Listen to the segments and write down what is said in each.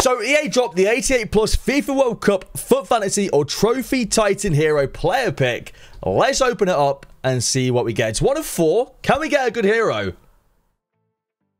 So EA dropped the 88 plus FIFA World Cup FUT Fantasy or Trophy Titan Hero player pick. Let's open it up and see what we get. It's one of four. Can we get a good hero?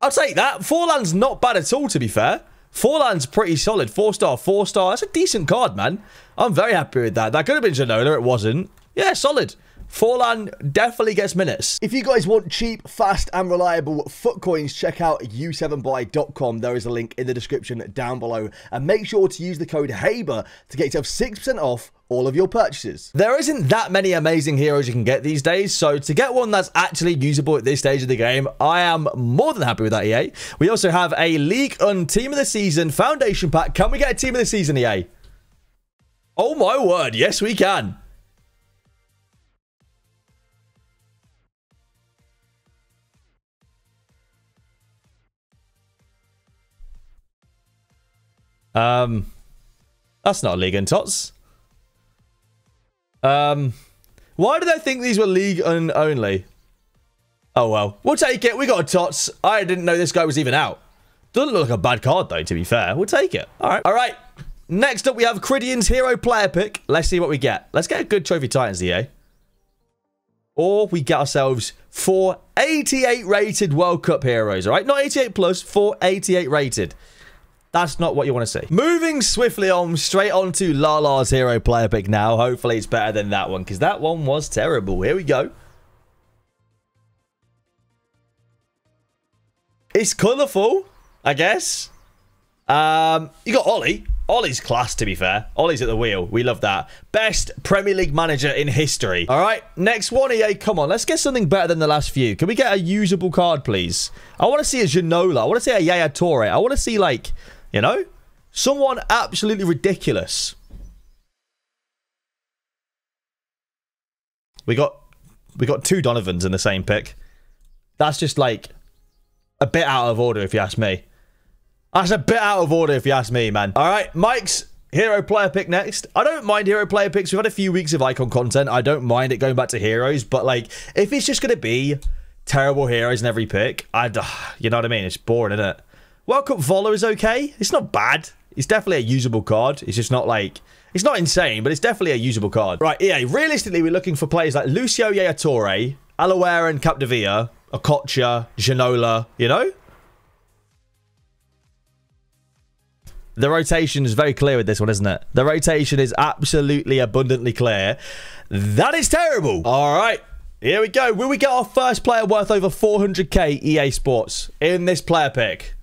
I'll take that. Forlan's not bad at all, to be fair. Forlan's pretty solid. Four star, four star. That's a decent card, man. I'm very happy with that. That could have been Ginola. It wasn't. Yeah, solid. Forlan definitely gets minutes. If you guys want cheap, fast, and reliable FUT coins, check out u7buy.com. There is a link in the description down below. And make sure to use the code HABER to get yourself 6% off all of your purchases. There isn't that many amazing heroes you can get these days, so to get one that's actually usable at this stage of the game, I am more than happy with that, EA. We also have a Ligue 1 Team of the Season Foundation Pack. Can we get a Team of the Season, EA? Oh my word, yes we can. Um, that's not Ligue 1 Tots. Um, why did I think these were Ligue 1 only? Oh well, we'll take it. We got a Tots. I didn't know this guy was even out. Doesn't look like a bad card though, to be fair. We'll take it. All right. All right. Next up, we have Cridian's Hero Player Pick. Let's see what we get. Let's get a good Trophy Titans, EA. Or we get ourselves four 88 rated World Cup heroes, all right? Not 88 plus, four 88 rated. That's not what you want to see. Moving swiftly on, straight on to Lala's hero player pick now. Hopefully it's better than that one, because that one was terrible. Here we go. It's colourful, I guess. Um, you got Ole. Ole's class, to be fair. Ole's at the wheel. We love that. Best Premier League manager in history. All right, next one, EA. Come on, let's get something better than the last few. Can we get a usable card, please? I want to see a Ginola. I want to see a Yaya Toure. I want to see, like, you know? Someone absolutely ridiculous. We got we got two Donovans in the same pick. That's just like a bit out of order if you ask me. That's a bit out of order if you ask me, man. All right, Mike's hero player pick next. I don't mind hero player picks. We've had a few weeks of icon content. I don't mind it going back to heroes, but like if it's just going to be terrible heroes in every pick, I you know what I mean? It's boring, isn't it? World Cup Voller is okay. It's not bad. It's definitely a usable card. It's just not like... It's not insane, but it's definitely a usable card. Right, yeah, realistically, we're looking for players like Lucio Yaya Toure, and Capdevila, Okocha, Ginola, you know? The rotation is very clear with this one, isn't it? The rotation is absolutely abundantly clear. That is terrible. All right. Here we go. Will we get our first player worth over 400k EA Sports in this player pick?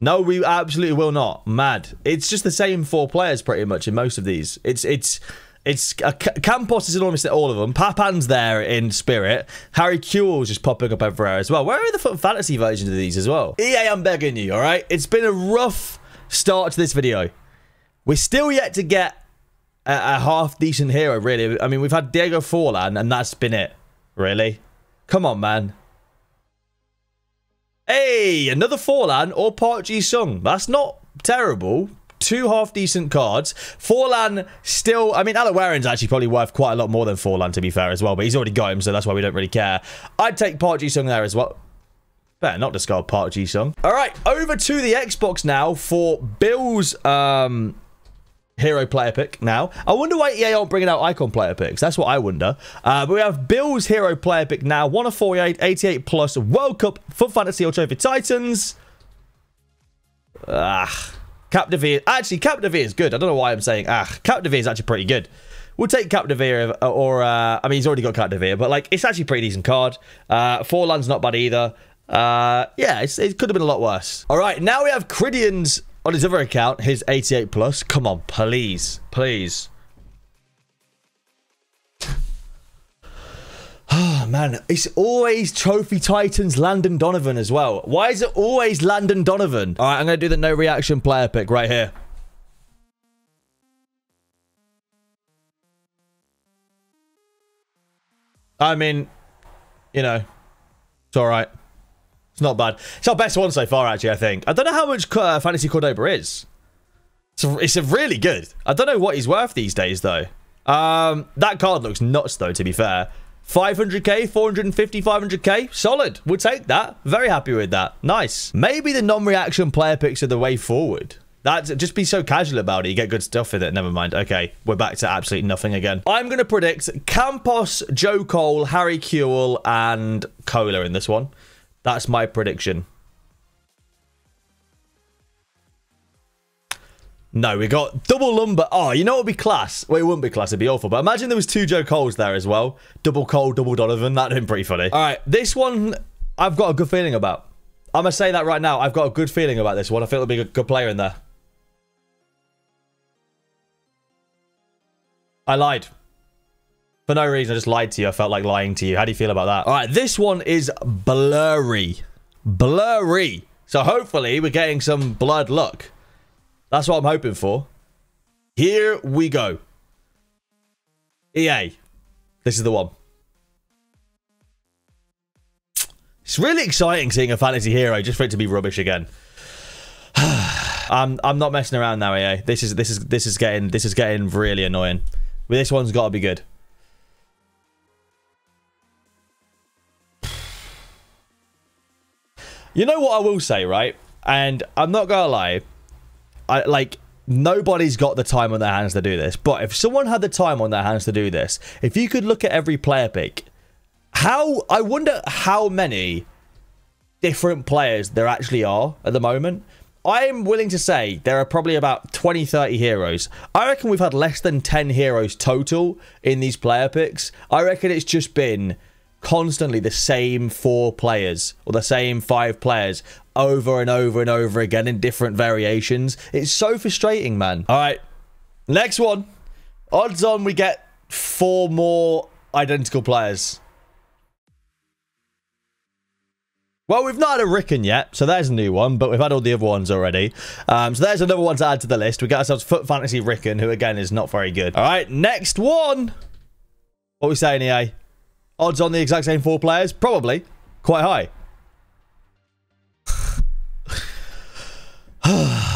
No, we absolutely will not. Mad. It's just the same four players pretty much in most of these. It's it's it's uh, Campos is in almost all of them. Papin's there in spirit. Harry Kewell's just popping up everywhere as well. Where are the fantasy versions of these as well? EA, I'm begging you. All right, it's been a rough start to this video. We're still yet to get a, a half decent hero. Really, I mean, we've had Diego Forlan, and that's been it. Really, come on, man. Hey, another Forlan or Park Ji-sung. That's not terrible. Two half decent cards. Forlan still, I mean, Aloeran's actually probably worth quite a lot more than Forlan, to be fair, as well. But he's already got him, so that's why we don't really care. I'd take Park Ji-sung there as well. Better not discard Park Ji-sung. All right, over to the Xbox now for Bill's um, hero player pick now. I wonder why EA aren't bringing out icon player picks. That's what I wonder. Uh, but we have Bill's hero player pick now. 1 of 48, 88 plus World Cup FUT Fantasy or Trophy Titans. Ah, Capdevila. Actually, Capdevila is good. I don't know why I'm saying ah. Capdevila is actually pretty good. We'll take Capdevila or, uh, I mean, he's already got Capdevila, but like, it's actually a pretty decent card. Uh, lands, not bad either. Uh, yeah, it could have been a lot worse. All right, now we have Cridian's on his other account, his 88 plus. Come on, please, please. Oh, man. It's always Trophy Titans Landon Donovan as well. Why is it always Landon Donovan? All right, I'm going to do the no reaction player pick right here. I mean, you know, it's all right. It's not bad. It's our best one so far, actually, I think. I don't know how much uh, Fantasy Cordoba is. It's, a, it's a really good. I don't know what he's worth these days, though. Um, that card looks nuts, though, to be fair. 500k, 450, 500k. Solid. We'll take that. Very happy with that. Nice. Maybe the non-reaction player picks are the way forward. That's just be so casual about it. You get good stuff with it. Never mind. Okay, we're back to absolutely nothing again. I'm going to predict Campos, Joe Cole, Harry Kewell, and Kohler in this one. That's my prediction. No, we got double lumber. Oh, you know what would be class? Well, it wouldn't be class. It'd be awful. But imagine there was two Joe Coles there as well. Double Cole, double Donovan. That'd been pretty funny. All right, this one I've got a good feeling about. I'm going to say that right now. I've got a good feeling about this one. I feel there'll be a good player in there. I lied. For no reason, I just lied to you. I felt like lying to you. How do you feel about that? All right, this one is blurry. Blurry. So hopefully we're getting some blood luck. That's what I'm hoping for. Here we go. EA. This is the one. It's really exciting seeing a fantasy hero just for it to be rubbish again. I'm I'm not messing around now, EA. This is this is this is getting this is getting really annoying. This one's got to be good. You know what I will say, right? And I'm not gonna lie. I like nobody's got the time on their hands to do this. But if someone had the time on their hands to do this, if you could look at every player pick, how I wonder how many different players there actually are at the moment. I'm willing to say there are probably about 20, 30 heroes. I reckon we've had less than 10 heroes total in these player picks. I reckon it's just been constantly the same four players or the same five players over and over and over again in different variations. It's so frustrating, man. All right, next one. Odds on we get four more identical players. Well, we've not had a Ricken yet, so there's a new one, but we've had all the other ones already. Um, so there's another one to add to the list. We got ourselves FUT Fantasy Ricken, who again is not very good. All right, next one. What are we saying, EA? Odds on the exact same four players? Probably. Quite high.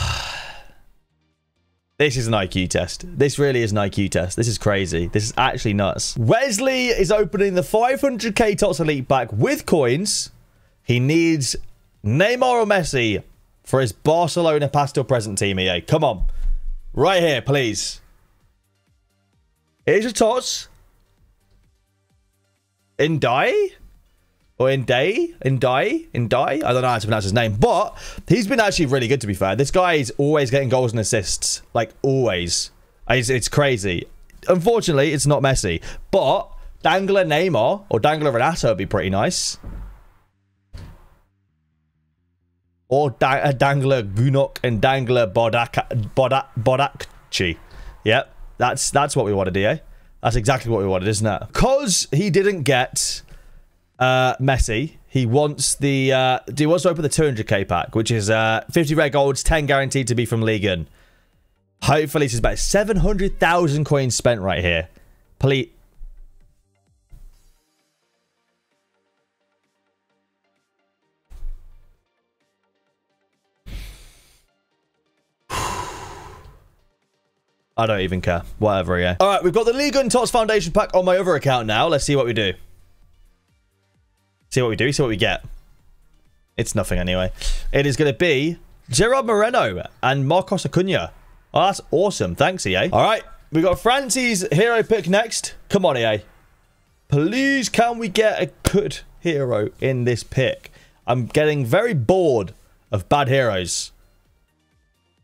This is an IQ test. This really is an IQ test. This is crazy. This is actually nuts. Wesley is opening the 500k TOTS Elite pack with coins. He needs Neymar or Messi for his Barcelona Pastel present team, EA. Come on. Right here, please. Here's your TOTS. Ndai? Or in Day, in Ndai? Ndai? Ndai? I don't know how to pronounce his name. But he's been actually really good, to be fair. This guy is always getting goals and assists. Like, always. It's, it's crazy. Unfortunately, it's not Messi. But Dangler Neymar or Dangler Renato would be pretty nice. Or da uh, Dangler Gunok and Dangler Bodak Bodak Bodakchi. Yep, that's that's what we wanted, eh? That's exactly what we wanted, isn't it? Because he didn't get uh, Messi, he wants the uh, he wants to open the 200k pack, which is uh, 50 red golds, 10 guaranteed to be from Ligue 1. Hopefully, is about 700,000 coins spent right here. Please. I don't even care. Whatever, yeah. All right, we've got the Ligue 1 Tots Foundation pack on my other account now. Let's see what we do. See what we do. See what we get. It's nothing anyway. It is going to be Gerard Moreno and Marcos Acuna. Oh, that's awesome. Thanks, EA. All right. We got Francie's hero pick next. Come on, EA. Please, can we get a good hero in this pick? I'm getting very bored of bad heroes.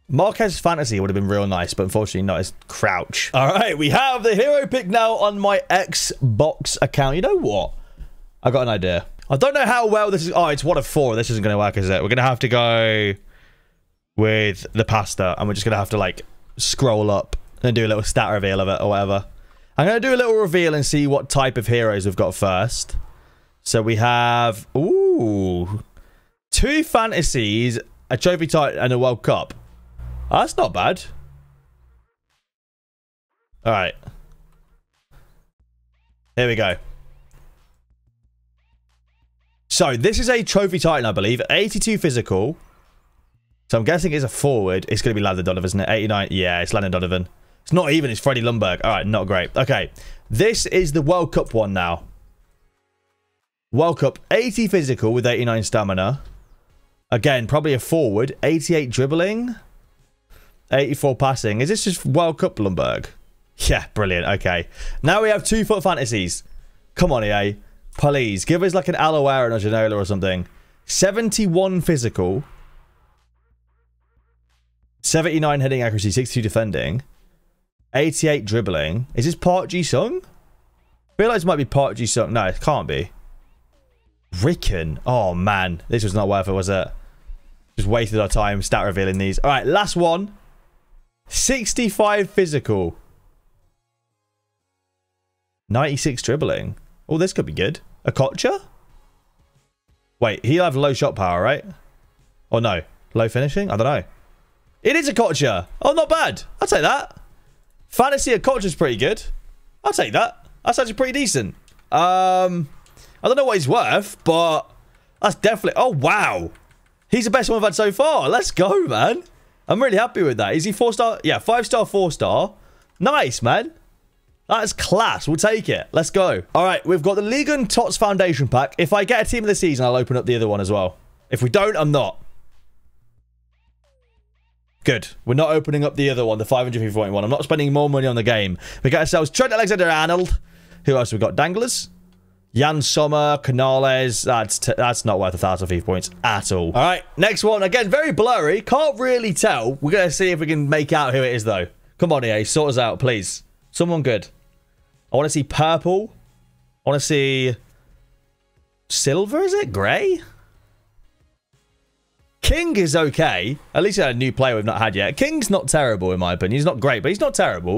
Marquez Fantasy would have been real nice, but unfortunately not as Crouch. All right, we have the hero pick now on my Xbox account. You know what? I got an idea. I don't know how well this is. Oh, it's one of four. This isn't going to work, is it? We're going to have to go with the pasta, and we're just going to have to, like, scroll up and do a little stat reveal of it or whatever. I'm going to do a little reveal and see what type of heroes we've got first. So we have... Ooh. Two fantasies, a trophy title, and a World Cup. Ah, oh, that's not bad. All right. Here we go. So, this is a trophy titan, I believe. 82 physical. So, I'm guessing it's a forward. It's going to be Landon Donovan, isn't it? 89. Yeah, it's Landon Donovan. It's not even. It's Freddie Ljungberg. All right, not great. Okay. This is the World Cup one now. World Cup, 80 physical with 89 stamina. Again, probably a forward. 88 dribbling. 84 passing. Is this just World Cup Ljungberg? Yeah, brilliant. Okay. Now we have two FUT fantasies. Come on, EA. Please, give us like an Aloe and a Ginola or something. 71 physical. 79 heading accuracy, 62 defending. 88 dribbling. Is this Park Ji-sung? I feel like this might be Park Ji-sung. No, it can't be. Ricken. Oh, man. This was not worth it, was it? Just wasted our time stat revealing these. All right, last one. 65 physical. 96 dribbling. Oh, this could be good. Okocha? Wait, he'll have low shot power, right? Or no? Low finishing? I don't know. It is Okocha. Oh, not bad. I'll take that. Fantasy Okocha's pretty good. I'll take that. That's actually pretty decent. Um, I don't know what he's worth, but that's definitely... Oh, wow. He's the best one I've had so far. Let's go, man. I'm really happy with that. Is he four star? Yeah, five star, four star. Nice, man. That's class. We'll take it. Let's go. All right, we've got the League Tots Foundation Pack. If I get a team of the season, I'll open up the other one as well. If we don't, I'm not. Good. We're not opening up the other one, the 550 one. I'm not spending more money on the game. We got ourselves Trent Alexander-Arnold. Who else we got? Danglers. Yann Sommer, Canales. That's that's not worth a thousand FIFA points at all. All right, next one. Again, very blurry. Can't really tell. We're going to see if we can make out who it is, though. Come on, EA. Sort us out, please. Someone good. I want to see purple. I want to see silver, is it? Grey? King is okay. At least he had a new player we've not had yet. King's not terrible, in my opinion. He's not great, but he's not terrible.